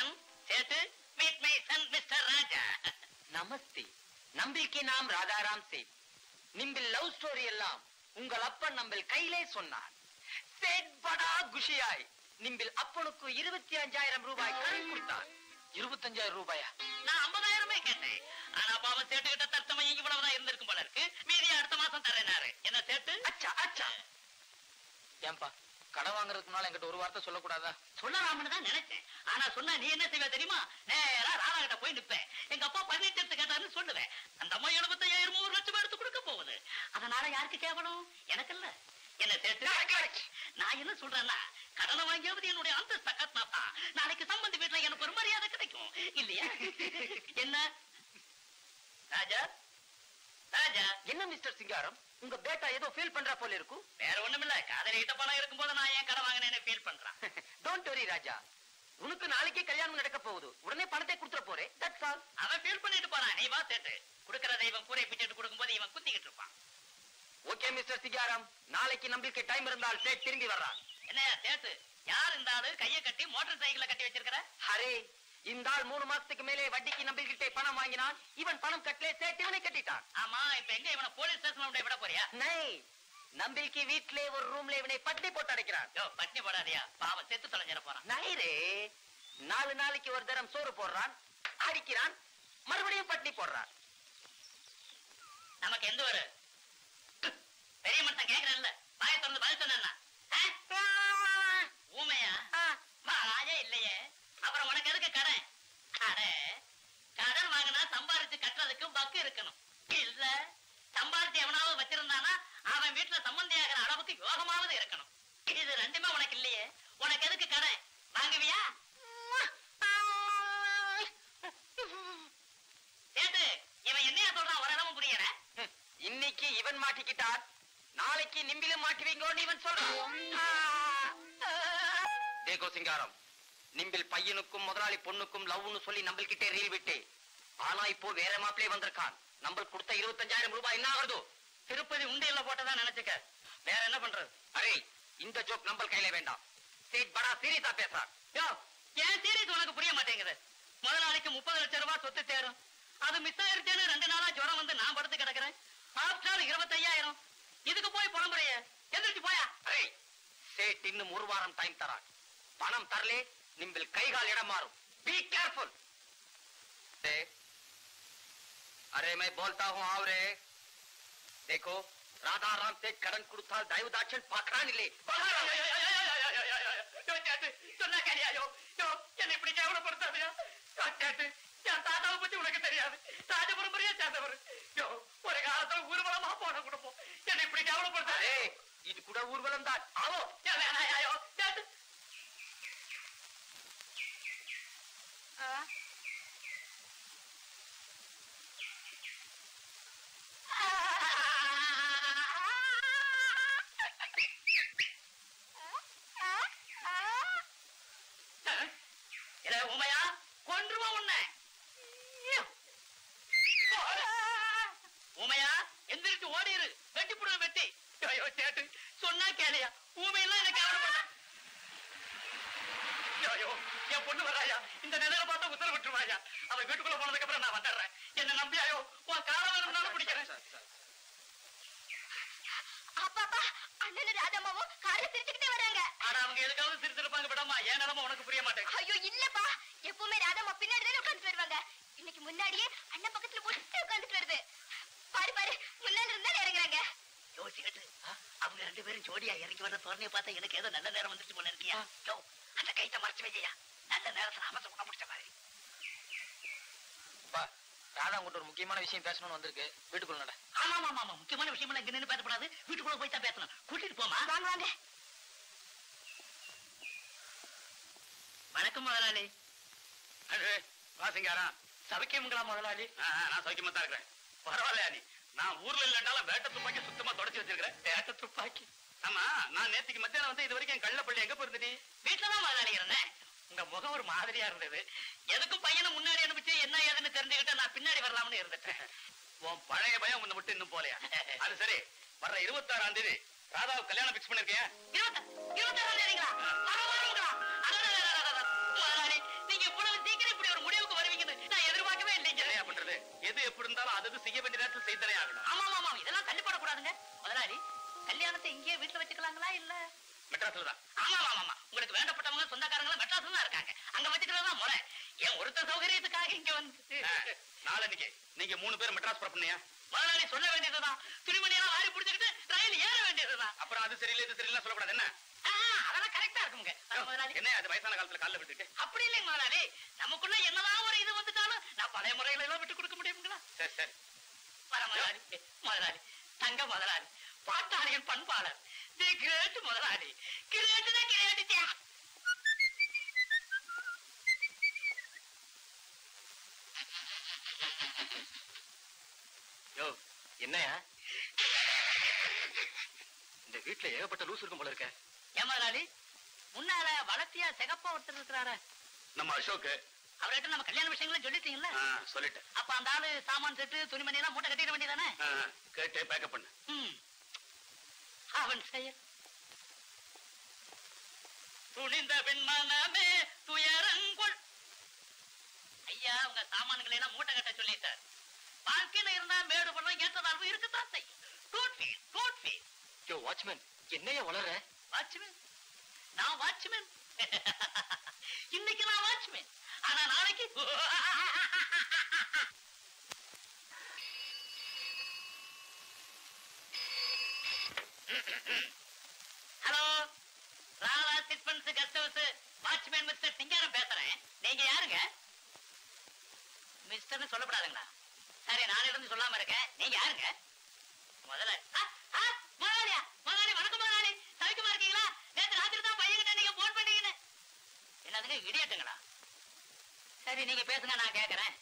Sun Settu meet my son mister Raja நமஸ்தே. நம்பிக்கை நாம் ராதாராம் chat நிம்பில் லவ் ஸ்டோரி எல்லாம் உங்கள் அப்பன் நம்பில் கையிலே சொன்னார். சேட் படா குஷியாய். நிம்பில் அப்பனுக்கு இருபத்தி அஞ்சாயிரம் ரூபாய் கடன் கொடுத்தார். இருபத்தஞ்சாயிரம் ரூபாயா? நான் ஐம்பதாயிரமே கேட்டேன். ஆனா பாவம் சேட்டு கிட்ட தர்த்தமையும் இவ்வளவுதான் இருந்திருக்கும் போல இருக்கு. மீதி அடுத்த மாசம் தரேனாரு என்ன சேட்டு? அச்சா அச்சா. ஏன்பா கடன் வாங்குறதுக்கு முன்னால என்கிட்ட ஒரு வார்த்தை சொல்லக்கூடாதா? சொல்லலாம்னு தான் நினைச்சேன். ஆனா சொன்னா நீ என்ன செய்வ தெரியுமா? நேரா ராணா கிட்ட போய் நிப்பேன். எங்க அப்பா பதினெட்டு எடுத்து கேட்டாருன்னு சொல்லுவேன். அந்த அம்மா எழுபத்தையாயிரம் ஒரு லட்சம் எடுத்து கொடுக்க போகுது. அதனால யாருக்கு கேவலம்? எனக்கு இல்ல. என்ன சேர்த்து நான் என்ன சொல்றேன்னா கடனை வாங்கியாவது என்னுடைய அந்தஸ்த கட்டினா நாளைக்கு சம்பந்தி வீட்டுல எனக்கு ஒரு மரியாதை கிடைக்கும். இல்லையா? என்ன? ராஜா? ராஜா? என்ன மிஸ்டர் சிங்காரம்? உங்க பேட்டா ஏதோ ஃபீல் பண்றா போல இருக்கும் வேற ஒண்ணுமில்ல காதலிட்ட பணம் இருக்கும்போது நான் ஏன் கடன் வாங்கினேன்னு ஃபீல் பண்றேன். டோன்ட் வரி ராஜா. உனக்கு நாளைக்கே கல்யாணம் நடக்க போகுது. உடனே பணத்தை கொடுத்துற போறே தட்ஸ் ஆல் அவன் ஃபீல் பண்ணிட்டு போறான். நீ வா சேட்டு குடுக்கிற தெய்வம் கூரை பிச்சுட்டு கொடுக்கும்போது இவன் குத்திக்கிட்டு இருப்பான். ஓகே மிஸ்டர் சிங்காரம் நாளைக்கு நம்பிக்கை டைம் இருந்தால் சேட் திரும்பி வர்றான் என்னையா சேட்டு யார் இந்த ஆளு கையை கட்டி மோட்டார் சைக்கிள கட்டி வச்சிருக்கிற? அரே இந்த ஆள் மூணு மாசத்துக்கு மேலே வட்டிக்கு நம்பிக்கிட்டே பணம் வாங்கினான். இவன் பணம் கட்டலே சேட் இவனை கட்டிட்டான். ஆமா இப்ப எங்க இவனை போலீஸ் ஸ்டேஷன்ல விட போறியா? நை நம்பிக்கை வீட்டிலே ஒரு ரூம்ல இவனை பட்டி போட்டு அடைக்கிறான். யோ பட்டினி போடாதியா? பாவம் செத்து தொலைஞ்சிட போறான். நைரே நாலு நாளைக்கு ஒரு தரம் சோறு போடுறான் அடிக்கிறான் மறுபடியும் பட்டி போடுறான். நமக்கு எந்த ஒரு பெரிய மனுஷன் கேக்குறேன்ல வாய திறந்து பதில் சொன்னா ஊமையா வாயே இல்லையே அப்புறம் உனக்கு எதுக்கு கடன் கடன் கடன் வாங்கினா சம்பாரிச்சு கட்டுறதுக்கு பக்கு இருக்கணும் இல்ல சம்பாரிச்சு எவனாவது வச்சிருந்தானா அவன் வீட்டுல சம்பந்தி ஆகிற அளவுக்கு யோகமாவது இருக்கணும் இது ரெண்டுமே உனக்கு இல்லையே உனக்கு எதுக்கு கடன் வாங்குவியா? சேட்டு இவன் என்னையா சொல்றான்? ஒரு இடமும் புரியற ஹம், இன்னைக்கு இவன் மாட்டிக்கிட்டான் நாளைக்கு நிம்பிலும் மாட்டுவீங்களோன்னு இவன் சொல்றான். தேகோ சிங்காரம் நிம்பில் பையனுக்கும் முதலாளி பொண்ணுக்கும் லவ்னு சொல்லி நம்மள்கிட்டே ரீல் விட்டு ஆனா இப்போ வேற மாப்பிளே வந்திருக்கான். நம்ம கொடுத்த இருபத்தஞ்சாயிரம் ரூபாய் என்ன ஆகுது? திருப்பதி உண்டியல்ல போட்டதா நினைச்சுக்க. வேற என்ன பண்றது? அரே இந்த ஜோக் நம்ம கையில வேண்டாம். சேட் படா சீரியஸா பேசுறான் யோ ஏன் சீரியஸ் உனக்கு புரிய மாட்டேங்குது முதலாளிக்கு முப்பது லட்சம் ரூபாய் சொத்து சேரும் அது மிஸ் ஆயிருச்சேன்னு ரெண்டு நாளா ஜுரம் வந்து நான் படுத்து கிடக்குறேன் ஆப்டால் இருபத்தையாயிரம் இதுக்கு போய் புலம்புறைய எந்திரிச்சு போயா அரே சேட் இன்னும் ஒரு வாரம் டைம் தரான் பணம் தரலே நிம்பில் கைகால் இடம் மாறும் பி கேர்ஃபுல் अरे मैं बोलता हूँ आओ रे देखो राधा राम से करण कुड़ताल दैव दाक्षण पाखड़ा निले சொன்னா கரியாயோ யோ என்ன இப்படி கேவலப்படுத்தாதையா கேட்டு என் தாத்தாவை பத்தி உனக்கு தெரியாது ராஜபரம்பரையா சேர்ந்தவர் யோ ஒரு காலத்துல ஊர்வலமா போன குடும்பம் என்ன இப்படி கேவலப்படுத்தாதே अरे இது கூட ஊர்வலம் தான் ஆவோ வேணாயோ கேட்டு உமையா கொன்றுவோம் உன்னை. உமையா எந்திரிச்சு ஓடிரு வெட்டி புடுவ வெட்டி. ஐயோ சேட்டு சொன்னா கேளையா. ஊமையெல்லாம் எனக்கு கவலைப்பட ஐயோ என் பொண்ணு வராயா. இந்த நிலையில பார்த்தா உத்தரவு விட்டுருவாயா. அவன் வீட்டுக்குள்ள போனதுக்கு அப்புறம் நான் வந்துடுறேன். என்ன நம்பியாயோ உன் காலம் வேணும்னாலும் பிடிக்கிறேன். அப்பாப்பா அண்ணன் ராதம்மாவும் கார்ல சிரிச்சுக்கிட்டே வராங்க. ஆனா அவங்க எதுக்காவது சிரிச்சிருப்பாங்க விடமா ஏன் நிலம உனக்கு புரிய மாட்டேங்குது? ஐயோ இல்லப்பா. எப்பவுமே ராதம்மா பின்னாடி தானே உட்காந்துட்டு வருவாங்க. இன்னைக்கு முன்னாடியே அண்ணன் பக்கத்துல முடிச்சு உட்காந்துட்டு வருது. பாரு பாரு முன்னாடி இருந்தா இறங்குறாங்க. யோசிக்கிட்டு. அவங்க ரெண்டு பேரும் ஜோடியா இறங்கி வர தோரணையை பார்த்தா எனக்கு ஏதோ நல்ல நேரம் வந்துட்டு போல இருக்கியா? யோ அந்த கைத்த மறைச்சு வையா நல்ல நேரத்துல அவசரம் முடிச்ச மாதிரி. ராதா உங்கள்கிட்ட ஒரு முக்கியமான விஷயம் பேசணும்னு வந்திருக்கு. வீட்டுக்குள்ள நட. ஆமா ஆமா ஆமா முக்கியமான விஷயம் எல்லாம் இங்க பேசப்படாது வீட்டுக்குள்ள போய் தான் பேசணும். கூட்டிட்டு போமா வாங்க வாங்க. வணக்கம் முதலாளி. வாசிங்காரா. சவிக்கமுங்களா முதலாளி? நான் சௌக்கியமா தான் இருக்கிறேன். பரவாயில்லையா நீ? நான் ஊர்ல இல்லைனாலும் வேட்ட துப்பாக்கி சுத்தமா தொடச்சு வச்சிருக்கிறேன். வேட்ட துப்பாக்கி? ஆமா நான் நேத்துக்கு மத்தியானம் வந்து இது வரைக்கும் என் கள்ளப்பள்ளி எங்க போயிருந்தீ வீட்டுலதான் முதலாளி இருந்தேன். உங்க முகம் ஒரு மாதிரியா இருந்தது. எதுக்கும் பையனை முன்னாடி அனுப்பிச்சு என்ன ஏதுன்னு தெரிஞ்சுக்கிட்டு நான் பின்னாடி வரலாம்னு இருந்துட்டேன். உன் பழைய பயம் ஒண்ணு மட்டும் இன்னும் போலையா அது சரி. வர்ற இருபத்தி ஆறாம் தேதி ராதாவை கல்யாணம் பிக்ஸ் பண்ணிருக்கேன் நீங்க இவ்வளவு சீக்கிரம் இப்படி ஒரு முடிவுக்கு வருவீங்க நான் எதிர்பார்க்கவே இல்லைங்க என்ன பண்றது? எது எப்படி இருந்தாலும் அது செய்ய வேண்டிய நேரத்தில் செய்தரே ஆகணும். ஆமா ஆமா இதெல்லாம் தள்ளிப்படக்கூடாதுங்க முதலாளி கல்யாணத்தை இங்கேயே வீட்டுல வச்சுக்கலாங்களா இல்ல? மெட்ராஸ்ல தான். நாளன்னைக்கு. நீங்க மூணு பேர் மெட்ராஸ் புறப்பண்ணியா முதலாளி சொல்ல வேண்டியதுதான். துணிமணியெல்லாம் வாரி பிடிச்சுக்கிட்டு ரயில் ஏற வேண்டியதுதான். அப்புறம் அது சரியில்லை இது சரியில்லை சொல்லக்கூடாது. என்ன? ஆ, அதெல்லாம் கரெக்டா இருக்குங்க. வர முதலாளி. என்ன அது வயசான காலத்துல கால்ல விட்டுட்டு அப்படி இல்லைங்க முதலாளி. நமக்குள்ள என்னதான் ஒரு இது வந்துட்டாலும் நான் பழைய எல்லாம் விட்டு கொடுக்க முடியுங்களா சரி சரி வர முதலாளி முதலாளி தங்க முதலாளி பாட்டாளியின் பண்பாளர் தி கிரேட் முதலாளி. கிரேட் தான் கிரேட் யோ என்னையா? இந்த வீட்டுல ஏகப்பட்ட லூஸ் இருக்கும் போல இருக்க. ஏன் முதலாளி முன்னால வளர்த்தியா சிகப்பா ஒருத்தர் இருக்கிறாரு. நம்ம அசோக் அவர்கிட்ட நம்ம கல்யாண விஷயங்களும் சொல்லிட்டீங்கல்ல? ஆ, சொல்லிட்டேன். அப்ப அந்த ஆளு சாமான் செட்டு துணிமணி எல்லாம் மூட்டை கட்டிட வேண்டியதானே? கேட்டு பேக்கப் பண்ணு. அவன் செயல். துணிந்த பெண்மனமே துயரங்கொள். ஐயா உங்க சாமான்களை எல்லாம் மூட்டை கட்ட சொல்லிட்டார். வாழ்க்கையில இருந்தா மேடு பள்ளம் ஏற்றதாழ்வு இருக்குதான் செய்யும். ஃபீல் ஃபீல் யோ வாட்ச்மேன் என்னையா வளர்ற வாட்ச்மேன் நான் வாட்ச்மேன் இன்னைக்கு நான் வாட்ச்மேன் ஆனா நாளைக்கு ஹலோ ராவா chit funds guest house watchman mister Singaram பேசுறேன். நீங்க யாருங்க? மிஸ்டர்னு சொல்லப்படாதுங்களா? நான் இருந்து சொல்லாம இருக்கேன் நீங்க யாருங்க? முதல்ல ஆ, ஆ, முதலாளியா? முதலாளி வணக்கம் முதலாளி. சவிக்குமா இருக்கீங்களா? நேத்து ராத்திரி தான் பையன்கிட்ட நீங்க போன் பண்ணீங்கன்னு. என்னதுங்க இடியட்டுங்களா? சரி நீங்க பேசுங்க நான் கேக்குறேன்.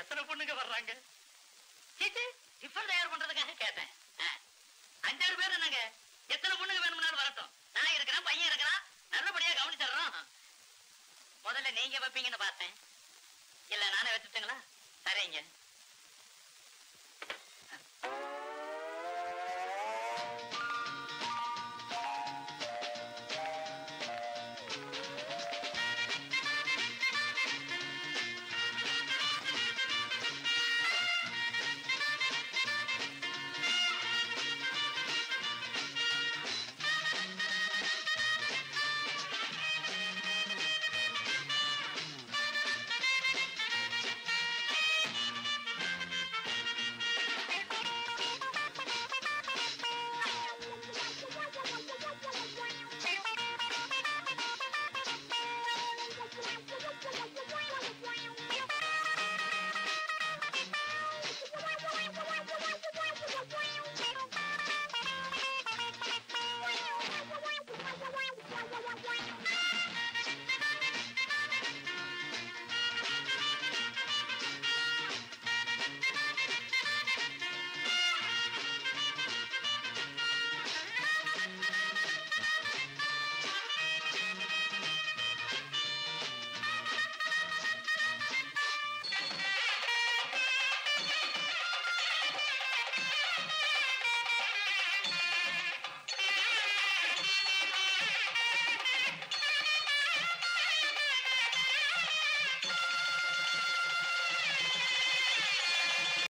எத்தனை பொண்ணுங்க வர்றாங்க? டிஃபன் தயார் பண்றதுக்காக கேட்டேன். அஞ்சாறு பேர் என்னங்க? எத்தனை பொண்ணுங்க வேணும்னாலும் வரட்டும். நான் இருக்கிறேன் பையன் இருக்கிறான். நல்லபடியா கவனிச்சிடுறோம். முதல்ல நீங்க வைப்பீங்கன்னு பார்த்தேன். இல்ல நானே வச்சுட்டுங்களா? சரிங்க.